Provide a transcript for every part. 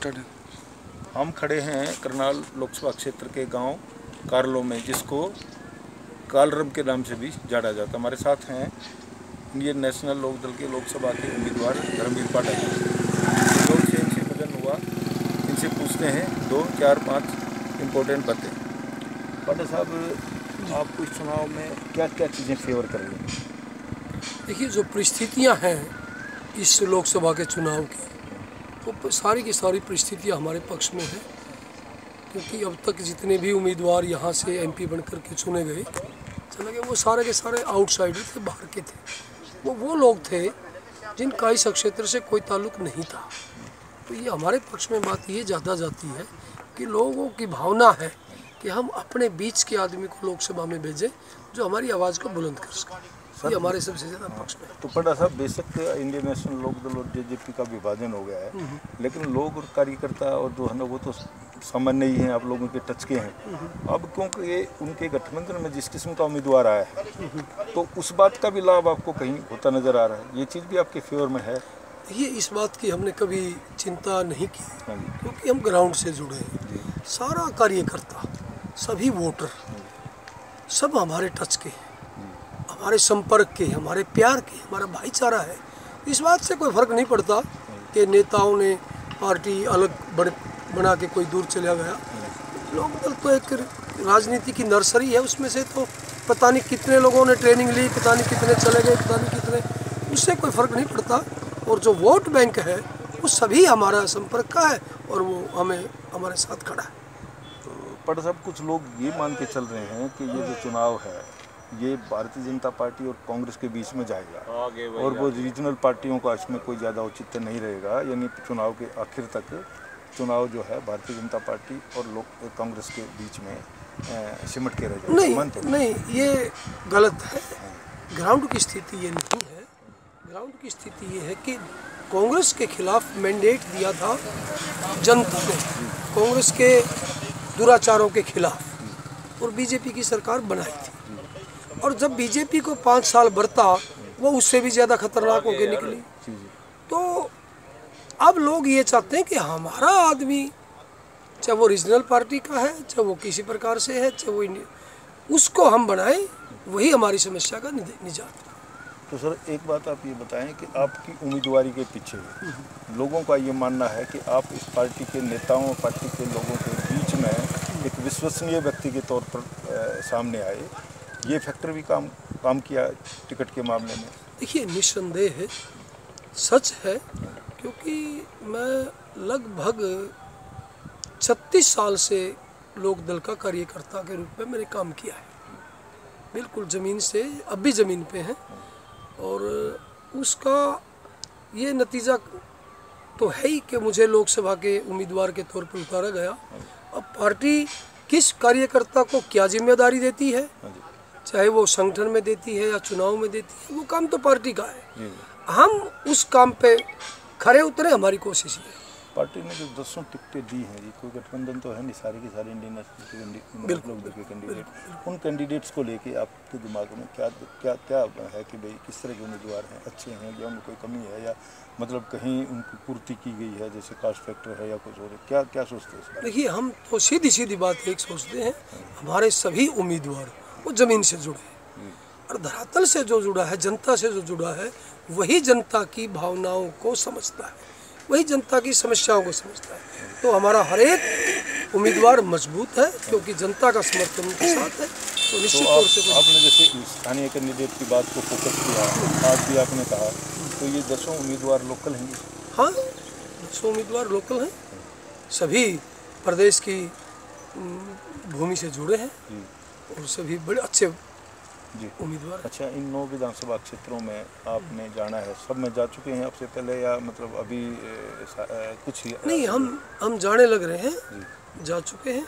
Start है। हम खड़े हैं करनाल लोकसभा क्षेत्र के गाँव कारलो में जिसको कालरम के नाम से भी जाना जाता है। हमारे साथ हैं इंडियन नेशनल लोकदल के लोकसभा के उम्मीदवार धर्मवीर पाठक जो। से इनसे भजन हुआ। इनसे पूछते हैं दो चार पाँच इम्पोर्टेंट बातें। पाठक साहब आपको इस चुनाव में क्या क्या चीज़ें फेवर कर रही हैं? देखिए जो परिस्थितियाँ हैं इस लोकसभा के चुनाव की तो सारी की सारी परिस्थितियाँ हमारे पक्ष में है। क्योंकि अब तक जितने भी उम्मीदवार यहाँ से एमपी बनकर के चुने गए चले गए वो सारे के सारे आउटसाइडर थे, बाहर के थे। वो वो लोग थे जिनका इस क्षेत्र से कोई ताल्लुक नहीं था। तो ये हमारे पक्ष में बात ये ज़्यादा जाती है कि लोगों की भावना है कि हम अपने बीच के आदमी को लोकसभा में भेजें, जो हमारी आवाज़ को बुलंद कर सके। ये हमारे सबसे ज़्यादा पक्ष में। तो पड़ा साहब बेशक इंडियन नेशनल लोकदल और जेजेपी का विभाजन हो गया है लेकिन लोग और कार्यकर्ता और जो है ना वो तो सामान्य ही हैं आप लोगों के टच के हैं अब क्योंकि ये उनके गठबंधन में जिस किस्म का उम्मीदवार आया है तो उस बात का भी लाभ आपको कहीं होता नज़र आ रहा है। ये चीज़ भी आपके फेवर में है। ये इस बात की हमने कभी चिंता नहीं की हाँ क्योंकि हम ग्राउंड से जुड़े हैं। सारा कार्यकर्ता सभी वोटर सब हमारे टच के हैं। हमारे संपर्क के हमारे प्यार के हमारा भाईचारा है। इस बात से कोई फ़र्क नहीं पड़ता कि नेताओं ने पार्टी अलग बन, बना के कोई दूर चला गया। लोकदल तो एक राजनीति की नर्सरी है उसमें से तो पता नहीं कितने लोगों ने ट्रेनिंग ली पता नहीं कितने चले गए पता नहीं कितने। उससे कोई फ़र्क नहीं पड़ता। और जो वोट बैंक है वो सभी हमारा संपर्क का है और वो हमें हमारे साथ खड़ा है। पट साहब कुछ लोग ये मान के चल रहे हैं कि ये जो चुनाव है ये भारतीय जनता पार्टी और कांग्रेस के बीच में जाएगा। और वो रीजनल पार्टियों का इसमें कोई ज़्यादा औचित्य नहीं रहेगा यानी चुनाव के आखिर तक चुनाव जो है भारतीय जनता पार्टी और लोग कांग्रेस के बीच में सिमट के रह जाएगा। नहीं? नहीं ये गलत है। ग्राउंड की स्थिति ये नहीं है। ग्राउंड की स्थिति ये है कि कांग्रेस के खिलाफ मैंडेट दिया था जनता ने। कांग्रेस के दुराचारों के खिलाफ और बीजेपी की सरकार बनाई थी। और जब बीजेपी को पाँच साल बरता वो उससे भी ज़्यादा खतरनाक होकर निकली। तो अब लोग ये चाहते हैं कि हमारा आदमी चाहे वो रीजनल पार्टी का है चाहे वो किसी प्रकार से है चाहे वो इंडिया उसको हम बनाएँ वही हमारी समस्या का निजात। तो सर एक बात आप ये बताएँ कि आपकी उम्मीदवारी के पीछे लोगों का ये मानना है कि आप इस पार्टी के नेताओं और पार्टी के लोगों के बीच में एक विश्वसनीय व्यक्ति के तौर पर सामने आए। ये फैक्टर भी काम काम किया टिकट के मामले में। देखिए निस्संदेह है सच है क्योंकि मैं लगभग 36 साल से लोक दल का कार्यकर्ता के रूप में मैंने काम किया है। बिल्कुल ज़मीन से अब भी ज़मीन पे हैं और उसका ये नतीजा तो है ही कि मुझे लोकसभा के उम्मीदवार के तौर पर उतारा गया। अब पार्टी किस कार्यकर्ता को क्या ज़िम्मेदारी देती है? हाँ चाहे वो संगठन में देती है या चुनाव में देती है वो काम तो पार्टी का है हम उस काम पे खड़े उतरे हमारी कोशिश ये है। पार्टी ने जो दसों टिकटें दी हैं ये कोई गठबंधन तो है नहीं सारे के सारे इंडियन नेशनल के के कैंडिडेट उन कैंडिडेट्स को लेके आपके दिमाग में क्या क्या क्या है कि भाई किस तरह के उम्मीदवार हैं? अच्छे हैं या उनमें कोई कमी है या मतलब कहीं उनकी पूर्ति की गई है जैसे कास्ट फैक्टर है या कुछ और क्या क्या सोचते हैं देखिए हम तो सीधी सीधी बात एक सोचते हैं हमारे सभी उम्मीदवार वो ज़मीन से जुड़े हैं। और धरातल से जो जुड़ा है जनता से जो जुड़ा है वही जनता की भावनाओं को समझता है। वही जनता की समस्याओं को समझता है। तो हमारा हर एक उम्मीदवार मज़बूत है क्योंकि जनता का समर्थन उनके साथ है। तो तो निश्चित तौर से आपने जैसे स्थानीय कैंडिडेट की बात को फोकस किया आज भी आपने कहा तो ये दसों उम्मीदवार लोकल हैं? हाँ दसों उम्मीदवार लोकल हैं। सभी प्रदेश की भूमि से जुड़े हैं और सभी बड़े अच्छे जी। उम्मीदवार? अच्छा इन नौ विधानसभा क्षेत्रों में आपने जाना है। सब में जा चुके हैं आपसे पहले या मतलब अभी ए, कुछ ही नहीं हम हम जाने लग रहे हैं। जा। चुके हैं।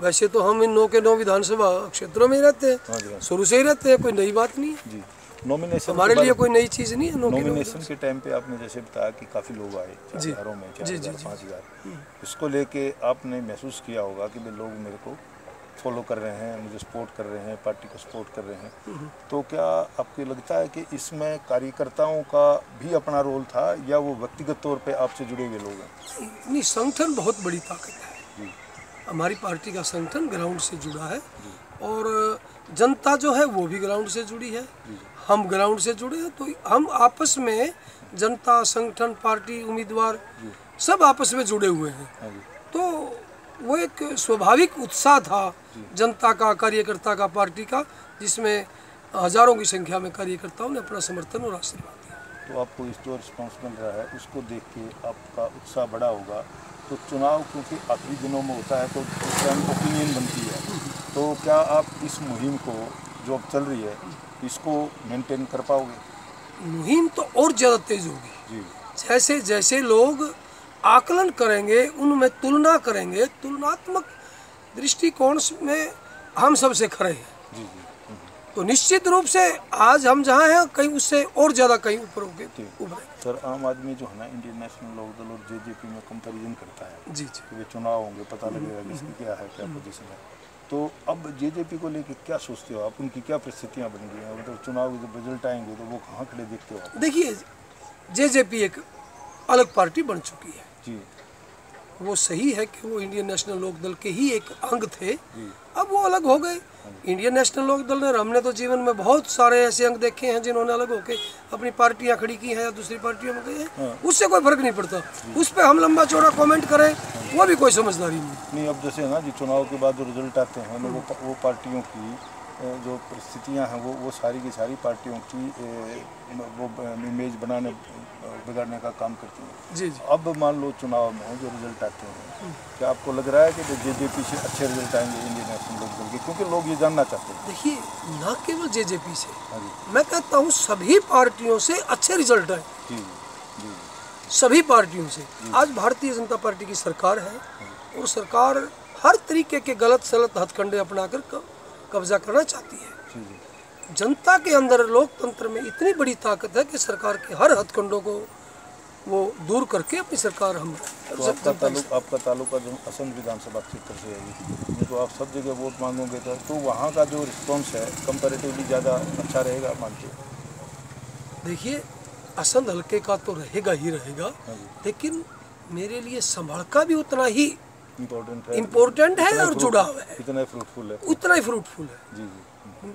वैसे तो हम इन नौ के नौ विधानसभा क्षेत्रों में ही रहते हाँ। हैं हाँ। शुरू से ही रहते हैं कोई नई बात नहीं जी। नॉमिनेशन हमारे लिए कोई नई चीज़ नहीं है नॉमिनेशन के टाइम पे आपने जैसे बताया कि काफ़ी लोग आए चार। हज़ारों में चार हज़ार पाँच हज़ार। इसको लेके आपने महसूस किया होगा कि भाई लोग मेरे को फॉलो कर रहे हैं मुझे सपोर्ट कर रहे हैं पार्टी को सपोर्ट कर रहे हैं। तो क्या आपको लगता है कि इसमें कार्यकर्ताओं का भी अपना रोल था या वो व्यक्तिगत तौर पे आपसे जुड़े हुए लोग हैं? नहीं संगठन बहुत बड़ी ताकत है। हमारी पार्टी का संगठन ग्राउंड से जुड़ा है और जनता जो है वो भी ग्राउंड से जुड़ी है। हम ग्राउंड से जुड़े हैं तो हम आपस में जनता संगठन पार्टी उम्मीदवार सब आपस में जुड़े हुए हैं। हाँ तो वो एक स्वाभाविक उत्साह था जनता का कार्यकर्ता का पार्टी का जिसमें हज़ारों की संख्या में कार्यकर्ताओं ने अपना समर्थन और आशीर्वाद दिया। तो आपको इस जो रिस्पॉन्स मिल रहा है उसको देख के आपका उत्साह बड़ा होगा। तो चुनाव क्योंकि आखिरी दिनों में होता है तो ओपिनियन बनती है। तो क्या आप इस मुहिम को जो अब चल रही है इसको मेंटेन कर पाओगे? मुहिम तो और ज़्यादा तेज होगी। जी। जैसे जैसे लोग आकलन करेंगे उनमें तुलना करेंगे। तुलनात्मक दृष्टिकोण में हम सबसे खड़े हैं। हम्म, तो निश्चित रूप से आज हम जहाँ हैं कहीं उससे और ज़्यादा कहीं ऊपर। उभरे सर आम आदमी जो है ना इंडियन नेशनल लोक दल और जेजेपी में कंपैरिजन करता है। जी जी। वे चुनाव होंगे पता लगेगा किसकी क्या है क्या पोजीशन है। तो अब जेजेपी को लेके क्या सोचते हो आप? उनकी क्या परिस्थितियाँ बन गई हैं? मतलब चुनाव के जब रिज़ल्ट आएँगे तो वो कहाँ खड़े देखते हो देखिए जेजेपी एक अलग पार्टी बन चुकी है। जी। वो सही है कि वो इंडियन नेशनल लोक दल के ही एक अंग थे। अब वो अलग हो गए। इंडियन नेशनल लोक दल ने हमने तो जीवन में बहुत सारे ऐसे अंग देखे हैं जिन्होंने अलग होके अपनी पार्टियाँ खड़ी की हैं या दूसरी पार्टियों में गए हैं। हाँ। उससे कोई फ़र्क नहीं पड़ता। उस पर हम लंबा चौड़ा कमेंट करें वो भी कोई समझदारी नहीं। नहीं अब जैसे ना जी चुनाव के बाद जो रिज़ल्ट आते हैं वो पार्टियों की जो परिस्थितियाँ हैं वो वो सारी की सारी पार्टियों की वो इमेज बनाने बिगाड़ने का काम करती हैं। जी जी। अब मान लो चुनाव में जो रिज़ल्ट आते हैं क्या आपको लग रहा है कि जे जे पी से अच्छे रिज़ल्ट आएँगे इंडियन नेशनल लोक दल के? क्योंकि लोग ये जानना चाहते हैं। देखिए न केवल जे जे पी से मैं कहता हूँ सभी पार्टियों से अच्छे रिज़ल्ट आए। जी जी सभी पार्टियों से। आज भारतीय जनता पार्टी की सरकार है और सरकार हर तरीके के गलत सलत हथकंडे अपनाकर कब्जा करना चाहती है। जनता के अंदर लोकतंत्र में इतनी बड़ी ताकत है कि सरकार के हर हथकंडों को वो दूर करके अपनी सरकार हम तो आपका तालुका जो असंध विधानसभा क्षेत्र से है ये तो आप सब जगह वोट मांगोगे तो, तो वहाँ का जो रिस्पॉन्स है कंपैरेटिवली ज़्यादा अच्छा रहेगा मानते देखिए असंध हल्के का तो रहेगा ही रहेगा हाँ लेकिन मेरे लिए संभाल का भी उतना ही इम्पोर्टेंट है। इम्पोर्टेंट है और जुड़ाव है। इतना फ्रूटफुल है। उतना ही फ्रूटफुल है। जी जी।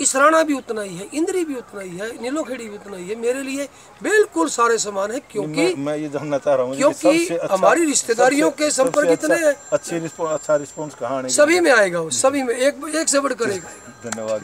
इसराना भी उतना ही है इंद्री भी उतना ही है नीलोखेड़ी भी उतना ही है। मेरे लिए बिल्कुल सारे समान है क्योंकि मैं, मैं ये जानना चाह रहा हूँ क्योंकि अच्छा- हमारी रिश्तेदारियों के संपर्क इतने अच्छा, हैं। अच्छे रिस्पॉन्स अच्छा रिस्पॉन्स कहाँ सभी में आएगा वो सभी में एक एक से बढ़कर एक। धन्यवाद